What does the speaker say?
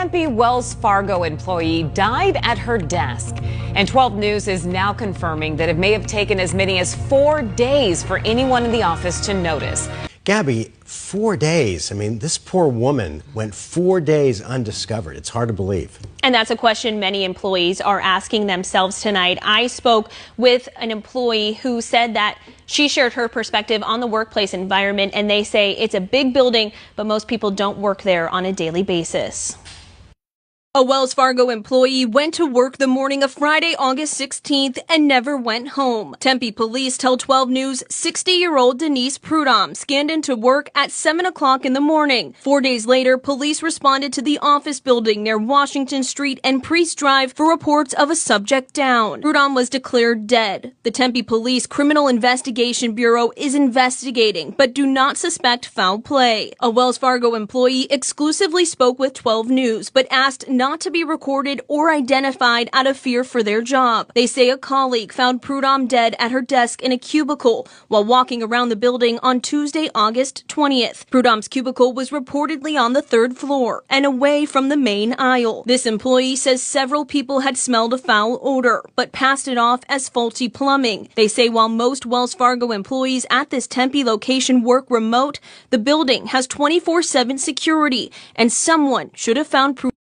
Tempe Wells Fargo employee died at her desk. And 12 News is now confirming that it may have taken as many as four days for anyone in the office to notice. Gabby, four days. I mean, this poor woman went four days undiscovered. It's hard to believe. And that's a question many employees are asking themselves tonight. I spoke with an employee who said that she shared her perspective on the workplace environment, and they say it's a big building, but most people don't work there on a daily basis. A Wells Fargo employee went to work the morning of Friday, August 16th and never went home. Tempe police tell 12 News 60-year-old Denise Prudhomme scanned into work at 7 o'clock in the morning. Four days later, police responded to the office building near Washington Street and Priest Drive for reports of a subject down. Prudhomme was declared dead. The Tempe Police Criminal Investigation Bureau is investigating, but do not suspect foul play. A Wells Fargo employee exclusively spoke with 12 News, but asked not to be recorded or identified out of fear for their job. They say a colleague found Prudhomme dead at her desk in a cubicle while walking around the building on Tuesday, August 20th. Prudhomme's cubicle was reportedly on the third floor and away from the main aisle. This employee says several people had smelled a foul odor, but passed it off as faulty plumbing. They say while most Wells Fargo employees at this Tempe location work remote, the building has 24-7 security and someone should have found Prudhomme